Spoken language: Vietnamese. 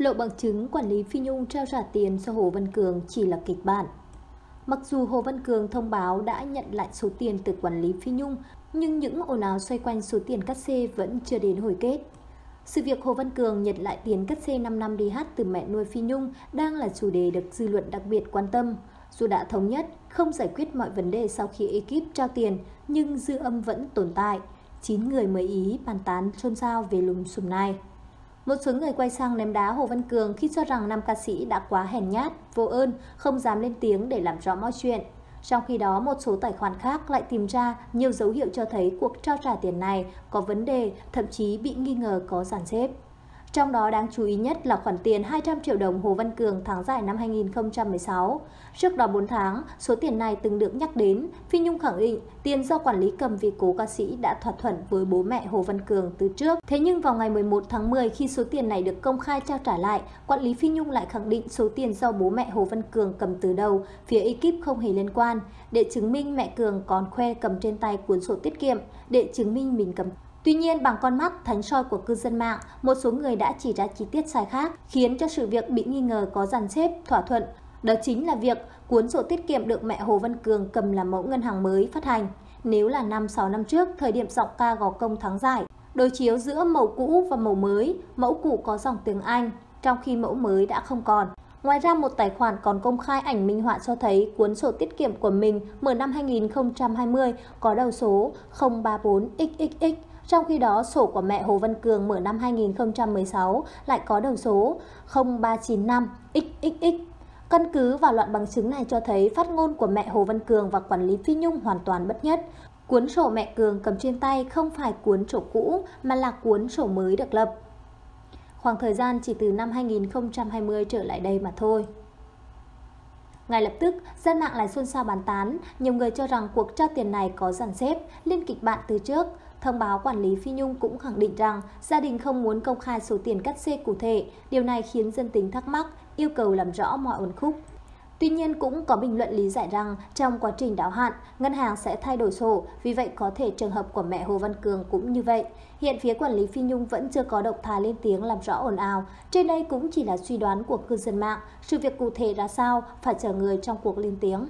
lộ bằng chứng quản lý Phi Nhung trao trả tiền cho Hồ Văn Cường chỉ là kịch bản. Mặc dù Hồ Văn Cường thông báo đã nhận lại số tiền từ quản lý Phi Nhung, nhưng những ồn ào xoay quanh số tiền cắt xê vẫn chưa đến hồi kết. Sự việc Hồ Văn Cường nhận lại tiền cắt xê 5 năm đi hát từ mẹ nuôi Phi Nhung đang là chủ đề được dư luận đặc biệt quan tâm. Dù đã thống nhất không giải quyết mọi vấn đề sau khi ekip trao tiền, nhưng dư âm vẫn tồn tại. 9 người mới ý bàn tán xôn xao về lùm xùm này. Một số người quay sang ném đá Hồ Văn Cường khi cho rằng nam ca sĩ đã quá hèn nhát, vô ơn, không dám lên tiếng để làm rõ mọi chuyện. Trong khi đó, một số tài khoản khác lại tìm ra nhiều dấu hiệu cho thấy cuộc trao trả tiền này có vấn đề, thậm chí bị nghi ngờ có giàn xếp. Trong đó đáng chú ý nhất là khoản tiền 200 triệu đồng Hồ Văn Cường tháng giải năm 2016. Trước đó 4 tháng, số tiền này từng được nhắc đến. Phi Nhung khẳng định tiền do quản lý cầm vì cố ca sĩ đã thỏa thuận với bố mẹ Hồ Văn Cường từ trước. Thế nhưng vào ngày 11 tháng 10 khi số tiền này được công khai trao trả lại, quản lý Phi Nhung lại khẳng định số tiền do bố mẹ Hồ Văn Cường cầm từ đầu, phía ekip không hề liên quan. Để chứng minh mẹ Cường còn khoe cầm trên tay cuốn sổ tiết kiệm, để chứng minh mình cầm Tuy nhiên, bằng con mắt thánh soi của cư dân mạng, một số người đã chỉ ra chi tiết sai khác, khiến cho sự việc bị nghi ngờ có dàn xếp, thỏa thuận. Đó chính là việc cuốn sổ tiết kiệm được mẹ Hồ Văn Cường cầm làm mẫu ngân hàng mới phát hành. Nếu là năm 6 năm trước, thời điểm giọng ca gò công thắng giải, đối chiếu giữa mẫu cũ và mẫu mới, mẫu cũ có dòng tiếng Anh, trong khi mẫu mới đã không còn. Ngoài ra, một tài khoản còn công khai ảnh minh họa cho thấy cuốn sổ tiết kiệm của mình mở năm 2020 có đầu số 034XXX trong khi đó, sổ của mẹ Hồ Văn Cường mở năm 2016 lại có đầu số 0395XXX. Căn cứ vào loạt bằng chứng này cho thấy phát ngôn của mẹ Hồ Văn Cường và quản lý Phi Nhung hoàn toàn bất nhất. Cuốn sổ mẹ Cường cầm trên tay không phải cuốn sổ cũ mà là cuốn sổ mới được lập. Khoảng thời gian chỉ từ năm 2020 trở lại đây mà thôi. Ngay lập tức, dân mạng lại xôn xao bàn tán, nhiều người cho rằng cuộc trao tiền này có dàn xếp, liên kịch bạn từ trước. Thông báo quản lý Phi Nhung cũng khẳng định rằng gia đình không muốn công khai số tiền cắt xê cụ thể. Điều này khiến dân tình thắc mắc, yêu cầu làm rõ mọi uẩn khúc. Tuy nhiên cũng có bình luận lý giải rằng trong quá trình đáo hạn, ngân hàng sẽ thay đổi sổ, vì vậy có thể trường hợp của mẹ Hồ Văn Cường cũng như vậy. Hiện phía quản lý Phi Nhung vẫn chưa có động thái lên tiếng làm rõ ồn ào. Trên đây cũng chỉ là suy đoán của cư dân mạng, sự việc cụ thể ra sao phải chờ người trong cuộc lên tiếng.